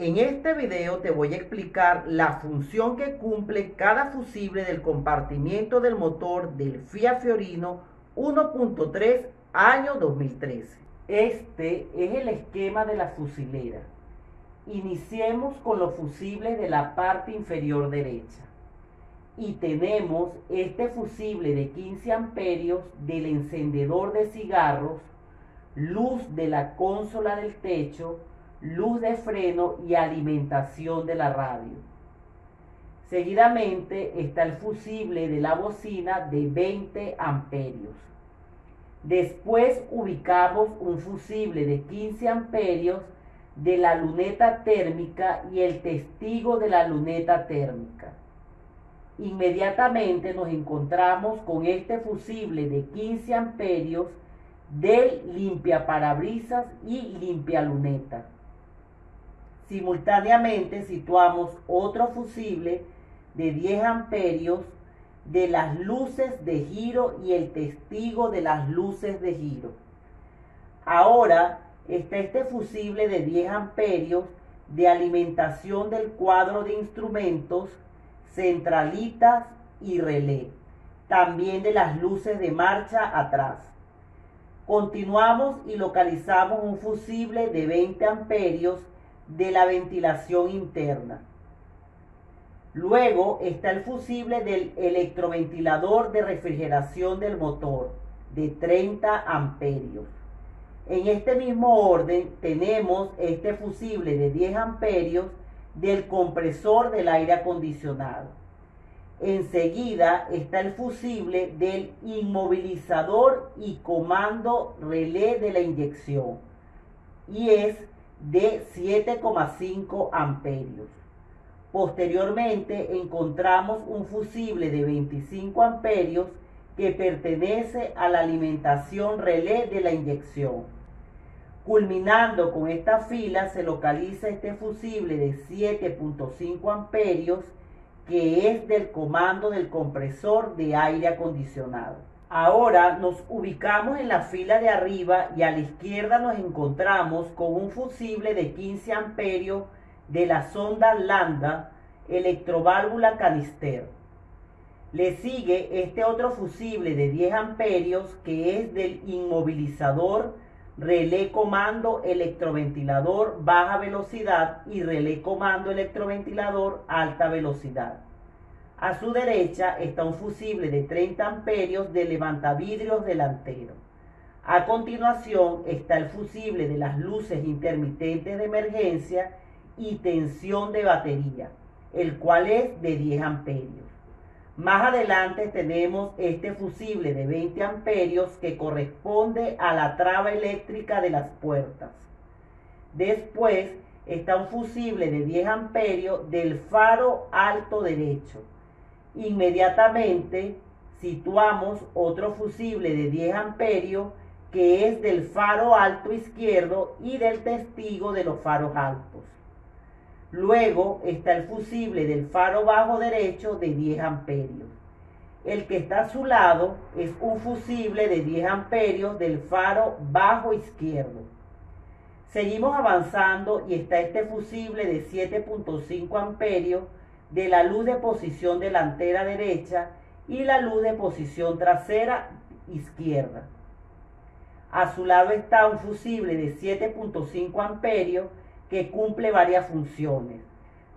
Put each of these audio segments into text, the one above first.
En este video te voy a explicar la función que cumple cada fusible del compartimiento del motor del Fiat Fiorino 1.3 año 2013. Este es el esquema de la fusilera. Iniciemos con los fusibles de la parte inferior derecha. Y tenemos este fusible de 15 amperios del encendedor de cigarros, luz de la consola del techo, luz de freno y alimentación de la radio. Seguidamente está el fusible de la bocina de 20 amperios. Después ubicamos un fusible de 15 amperios de la luneta térmica y el testigo de la luneta térmica. Inmediatamente nos encontramos con este fusible de 15 amperios del limpia parabrisas y limpia luneta. Simultáneamente situamos otro fusible de 10 amperios de las luces de giro y el testigo de las luces de giro. Ahora está este fusible de 10 amperios de alimentación del cuadro de instrumentos, centralitas y relé, también de las luces de marcha atrás. Continuamos y localizamos un fusible de 20 amperios de la ventilación interna. Luego está el fusible del electroventilador de refrigeración del motor de 30 amperios. En este mismo orden tenemos este fusible de 10 amperios del compresor del aire acondicionado. Enseguida está el fusible del inmovilizador y comando relé de la inyección y es de 7,5 amperios. Posteriormente encontramos un fusible de 25 amperios que pertenece a la alimentación relé de la inyección. Culminando con esta fila se localiza este fusible de 7.5 amperios que es del comando del compresor de aire acondicionado. Ahora nos ubicamos en la fila de arriba y a la izquierda nos encontramos con un fusible de 15 amperios de la sonda Lambda electroválvula canister. Le sigue este otro fusible de 10 amperios que es del inmovilizador relé comando electroventilador baja velocidad y relé comando electroventilador alta velocidad. A su derecha está un fusible de 30 amperios de levantavidrios delantero. A continuación está el fusible de las luces intermitentes de emergencia y tensión de batería, el cual es de 10 amperios. Más adelante tenemos este fusible de 20 amperios que corresponde a la traba eléctrica de las puertas. Después está un fusible de 10 amperios del faro alto derecho Inmediatamente situamos otro fusible de 10 amperios que es del faro alto izquierdo y del testigo de los faros altos. Luego está el fusible del faro bajo derecho de 10 amperios. El que está a su lado es un fusible de 10 amperios del faro bajo izquierdo. Seguimos avanzando y está este fusible de 7.5 amperios de la luz de posición delantera derecha y la luz de posición trasera izquierda. A su lado está un fusible de 7.5 amperios que cumple varias funciones.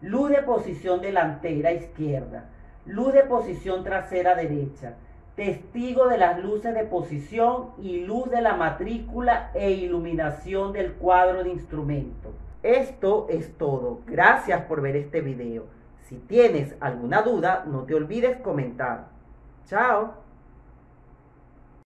Luz de posición delantera izquierda, luz de posición trasera derecha, testigo de las luces de posición y luz de la matrícula e iluminación del cuadro de instrumentos. Esto es todo. Gracias por ver este video. Si tienes alguna duda, no te olvides comentar. Chao.